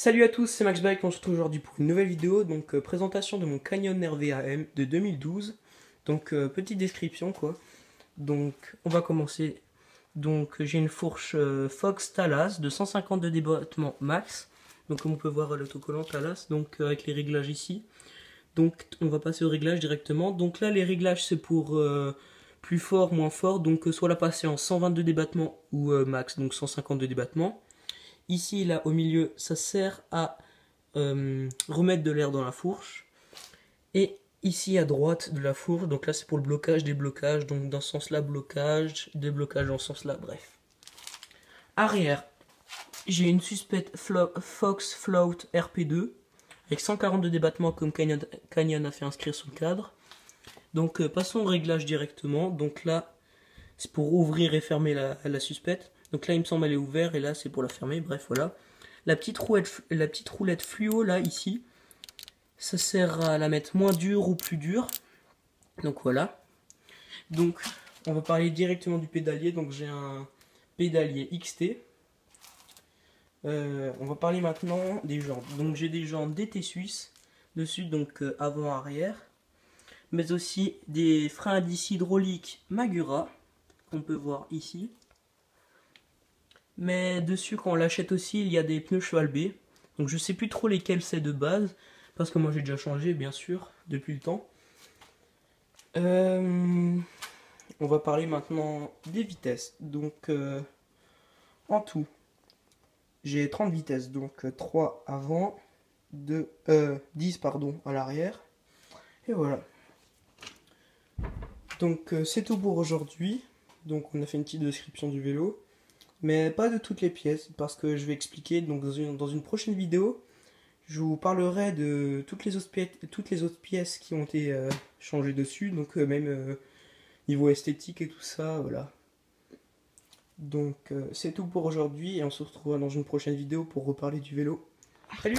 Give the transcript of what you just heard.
Salut à tous, c'est Max Bike, on se retrouve aujourd'hui pour une nouvelle vidéo, donc euh, présentation de mon Canyon RVAM de 2012. Donc euh, petite description quoi. Donc on va commencer. Donc j'ai une fourche euh, Fox Talas de 150 de débattement max. Donc comme on peut voir l'autocollant Talas, donc avec les réglages ici. Donc on va passer au réglage directement. Donc là les réglages c'est pour plus fort, moins fort. Donc soit la passer en 122 débattements ou max, donc 150 de débattements. Ici, là, au milieu, ça sert à euh, remettre de l'air dans la fourche. Et ici, à droite de la fourche, donc là, c'est pour le blocage, des blocages. Donc, dans ce sens-là, blocage, déblocage dans ce sens-là, bref. Arrière, j'ai une suspecte Fox Float RP2 avec 142 débattements comme Canyon, a fait inscrire sur le cadre. Donc, euh, passons au réglage directement. Donc là, c'est pour ouvrir et fermer la, la suspecte. Donc là, il me semble, elle est ouverte et là, c'est pour la fermer. Bref, voilà. La petite, roulette, la petite roulette fluo, là, ici, ça sert à la mettre moins dure ou plus dure. Donc voilà. Donc, on va parler directement du pédalier. Donc j'ai un pédalier XT. Euh, on va parler maintenant des jantes. Donc j'ai des jantes DT Suisse dessus, donc euh, avant-arrière. Mais aussi des freins à disque hydrauliques Magura, qu'on peut voir ici. Mais dessus, quand on l'achète aussi, il y a des pneus cheval B. Donc je sais plus trop lesquels c'est de base. Parce que moi j'ai déjà changé, bien sûr, depuis le temps. Euh, on va parler maintenant des vitesses. Donc euh, en tout, j'ai 30 vitesses. Donc 3 avant, 2, 10 pardon, à l'arrière. Et voilà. Donc euh, c'est tout pour aujourd'hui. Donc on a fait une petite description du vélo mais pas de toutes les pièces, parce que je vais expliquer donc dans une, dans une prochaine vidéo, je vous parlerai de toutes les autres pièces, toutes les autres pièces qui ont été euh, changées dessus, donc euh, même euh, niveau esthétique et tout ça, voilà. Donc c'est tout pour aujourd'hui, et on se retrouvera dans une prochaine vidéo pour reparler du vélo. Salut